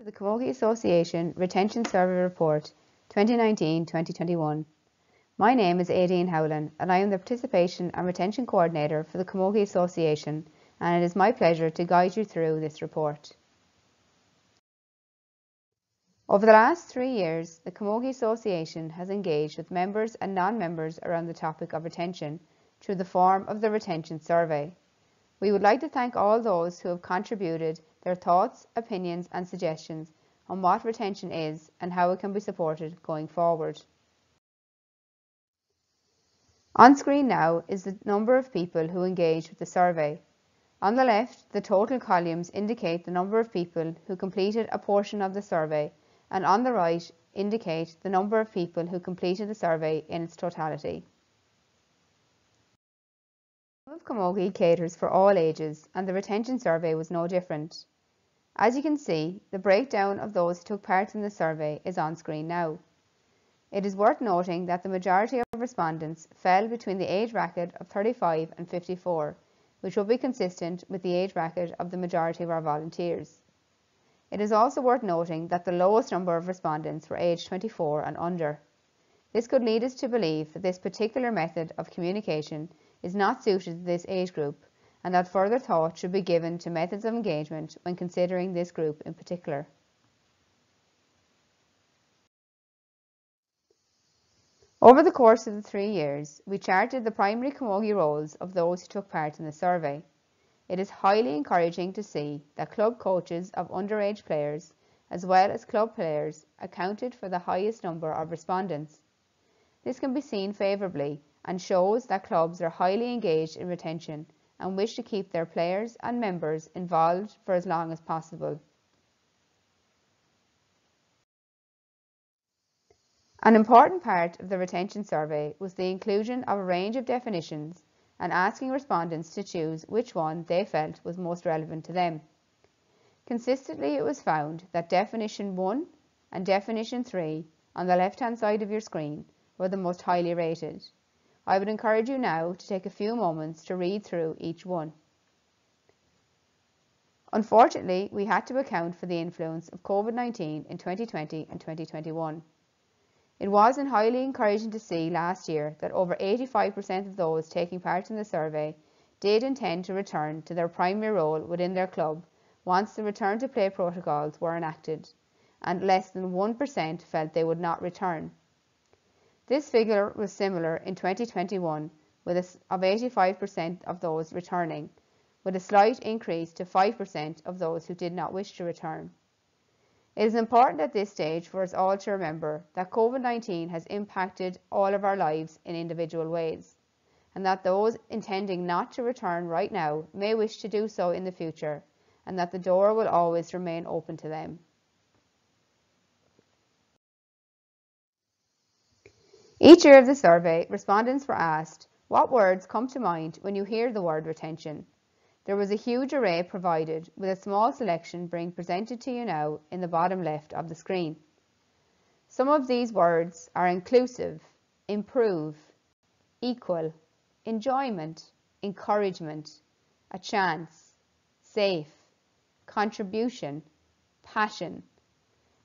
to the Camogie Association Retention Survey Report 2019-2021. My name is Aideen Howlin and I am the Participation and Retention Coordinator for the Camogie Association and it is my pleasure to guide you through this report. Over the last three years, the Camogie Association has engaged with members and non-members around the topic of retention through the form of the Retention Survey. We would like to thank all those who have contributed their thoughts, opinions and suggestions on what retention is and how it can be supported going forward. On screen now is the number of people who engaged with the survey. On the left, the total columns indicate the number of people who completed a portion of the survey and on the right indicate the number of people who completed the survey in its totality. Of Camogie caters for all ages and the retention survey was no different. As you can see, the breakdown of those who took part in the survey is on screen now. It is worth noting that the majority of respondents fell between the age bracket of 35 and 54, which will be consistent with the age bracket of the majority of our volunteers. It is also worth noting that the lowest number of respondents were aged 24 and under. This could lead us to believe that this particular method of communication is not suited to this age group and that further thought should be given to methods of engagement when considering this group in particular. Over the course of the three years, we charted the primary camogie roles of those who took part in the survey. It is highly encouraging to see that club coaches of underage players, as well as club players, accounted for the highest number of respondents. This can be seen favourably and shows that clubs are highly engaged in retention and wish to keep their players and members involved for as long as possible. An important part of the retention survey was the inclusion of a range of definitions and asking respondents to choose which one they felt was most relevant to them. Consistently it was found that definition 1 and definition 3 on the left hand side of your screen were the most highly rated. I would encourage you now to take a few moments to read through each one. Unfortunately, we had to account for the influence of COVID-19 in 2020 and 2021. It was highly encouraging to see last year that over 85% of those taking part in the survey did intend to return to their primary role within their club once the return to play protocols were enacted, and less than 1% felt they would not return. This figure was similar in 2021 with a, of 85% of those returning, with a slight increase to 5% of those who did not wish to return. It is important at this stage for us all to remember that COVID-19 has impacted all of our lives in individual ways, and that those intending not to return right now may wish to do so in the future, and that the door will always remain open to them. Each year of the survey, respondents were asked, what words come to mind when you hear the word retention? There was a huge array provided with a small selection being presented to you now in the bottom left of the screen. Some of these words are inclusive, improve, equal, enjoyment, encouragement, a chance, safe, contribution, passion.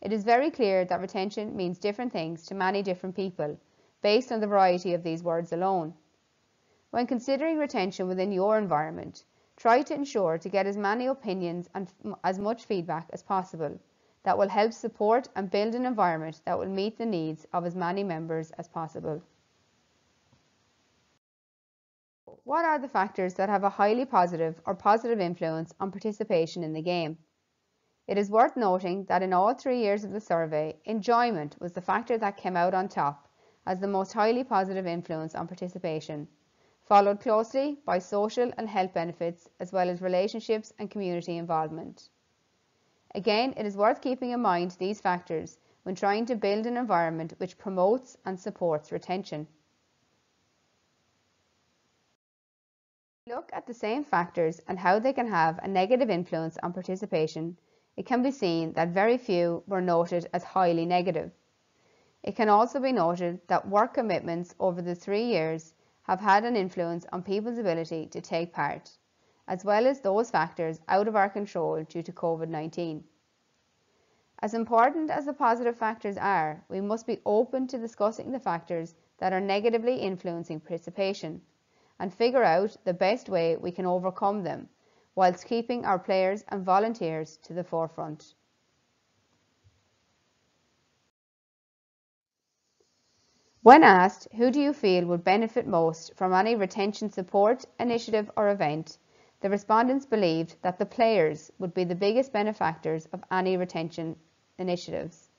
It is very clear that retention means different things to many different people based on the variety of these words alone. When considering retention within your environment, try to ensure to get as many opinions and as much feedback as possible that will help support and build an environment that will meet the needs of as many members as possible. What are the factors that have a highly positive or positive influence on participation in the game? It is worth noting that in all three years of the survey, enjoyment was the factor that came out on top as the most highly positive influence on participation, followed closely by social and health benefits as well as relationships and community involvement. Again, it is worth keeping in mind these factors when trying to build an environment which promotes and supports retention. Look at the same factors and how they can have a negative influence on participation, it can be seen that very few were noted as highly negative. It can also be noted that work commitments over the three years have had an influence on people's ability to take part, as well as those factors out of our control due to COVID-19. As important as the positive factors are, we must be open to discussing the factors that are negatively influencing participation and figure out the best way we can overcome them whilst keeping our players and volunteers to the forefront. When asked who do you feel would benefit most from any retention support, initiative or event, the respondents believed that the players would be the biggest benefactors of any retention initiatives.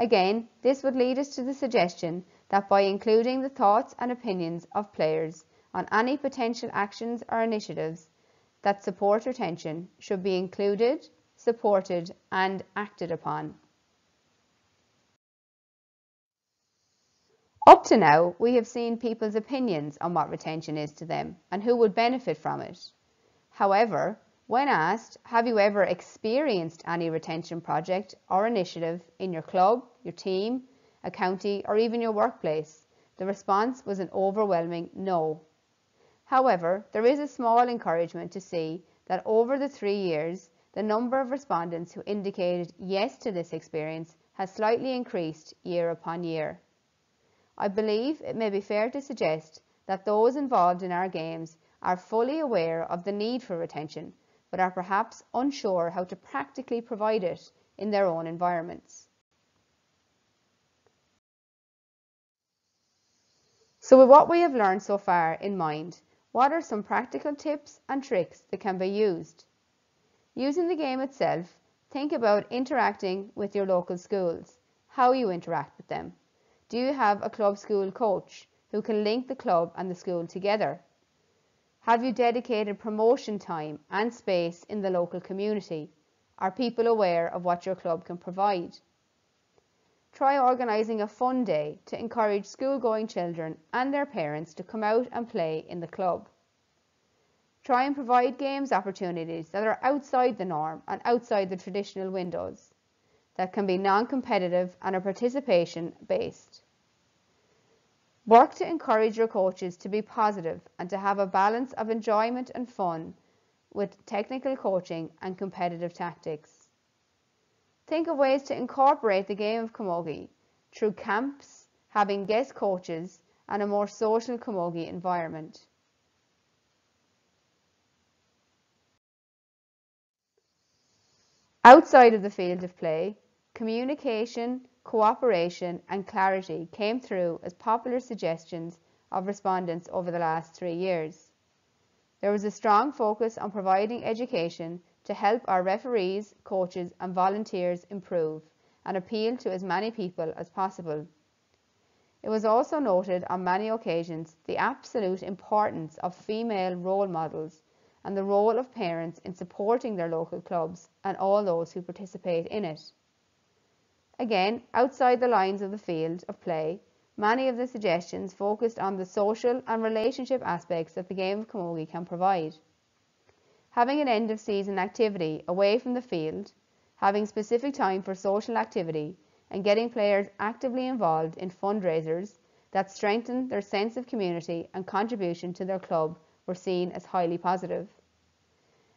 Again, this would lead us to the suggestion that by including the thoughts and opinions of players on any potential actions or initiatives that support retention should be included, supported and acted upon. Up to now, we have seen people's opinions on what retention is to them and who would benefit from it. However, when asked, have you ever experienced any retention project or initiative in your club, your team, a county or even your workplace, the response was an overwhelming no. However, there is a small encouragement to see that over the three years, the number of respondents who indicated yes to this experience has slightly increased year upon year. I believe it may be fair to suggest that those involved in our games are fully aware of the need for retention, but are perhaps unsure how to practically provide it in their own environments. So with what we have learned so far in mind, what are some practical tips and tricks that can be used? Using the game itself, think about interacting with your local schools, how you interact with them. Do you have a club school coach who can link the club and the school together? Have you dedicated promotion time and space in the local community? Are people aware of what your club can provide? Try organising a fun day to encourage school-going children and their parents to come out and play in the club. Try and provide games opportunities that are outside the norm and outside the traditional windows that can be non-competitive and are participation based. Work to encourage your coaches to be positive and to have a balance of enjoyment and fun with technical coaching and competitive tactics. Think of ways to incorporate the game of camogie through camps, having guest coaches and a more social camogie environment. Outside of the field of play, communication, cooperation and clarity came through as popular suggestions of respondents over the last three years. There was a strong focus on providing education to help our referees, coaches and volunteers improve and appeal to as many people as possible. It was also noted on many occasions the absolute importance of female role models and the role of parents in supporting their local clubs and all those who participate in it. Again, outside the lines of the field of play, many of the suggestions focused on the social and relationship aspects that the game of camogie can provide. Having an end of season activity away from the field, having specific time for social activity and getting players actively involved in fundraisers that strengthen their sense of community and contribution to their club were seen as highly positive.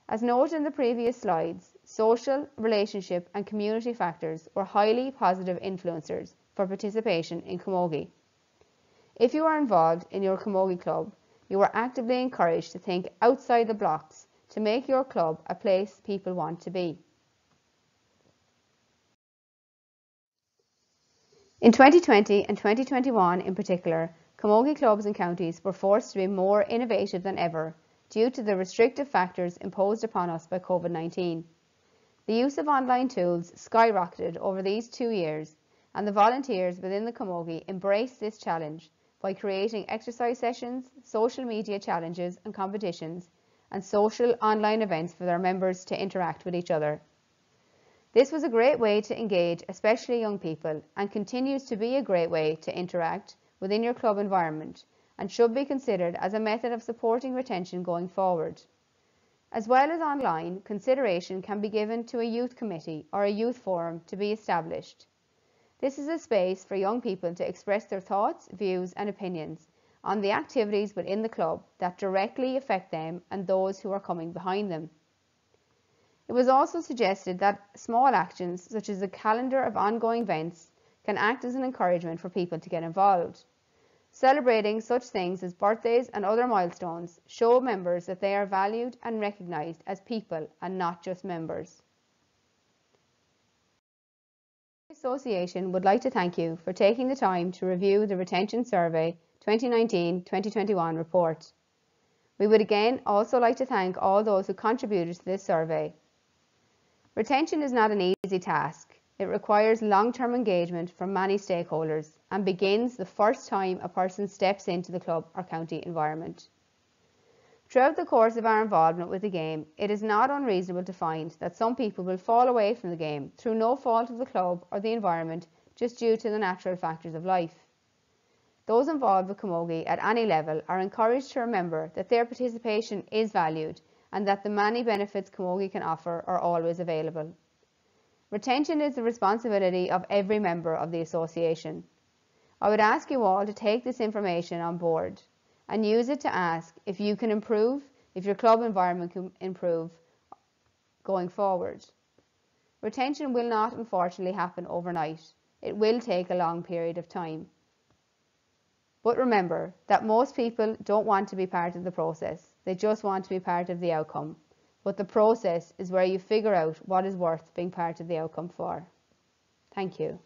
As noted in the previous slides, social, relationship and community factors were highly positive influencers for participation in camogie. If you are involved in your camogie club, you are actively encouraged to think outside the blocks to make your club a place people want to be. In 2020 and 2021 in particular, camogie clubs and counties were forced to be more innovative than ever due to the restrictive factors imposed upon us by COVID-19. The use of online tools skyrocketed over these two years and the volunteers within the Camogie embraced this challenge by creating exercise sessions, social media challenges and competitions and social online events for their members to interact with each other. This was a great way to engage especially young people and continues to be a great way to interact within your club environment and should be considered as a method of supporting retention going forward. As well as online, consideration can be given to a youth committee or a youth forum to be established. This is a space for young people to express their thoughts, views and opinions on the activities within the club that directly affect them and those who are coming behind them. It was also suggested that small actions, such as a calendar of ongoing events, can act as an encouragement for people to get involved. Celebrating such things as birthdays and other milestones show members that they are valued and recognised as people and not just members. The Association would like to thank you for taking the time to review the Retention Survey 2019-2021 report. We would again also like to thank all those who contributed to this survey. Retention is not an easy task. It requires long-term engagement from many stakeholders and begins the first time a person steps into the club or county environment. Throughout the course of our involvement with the game, it is not unreasonable to find that some people will fall away from the game through no fault of the club or the environment just due to the natural factors of life. Those involved with Camogie at any level are encouraged to remember that their participation is valued and that the many benefits Camogie can offer are always available. Retention is the responsibility of every member of the association. I would ask you all to take this information on board and use it to ask if you can improve, if your club environment can improve going forward. Retention will not unfortunately happen overnight. It will take a long period of time. But remember that most people don't want to be part of the process. They just want to be part of the outcome. But the process is where you figure out what is worth being part of the outcome for. Thank you.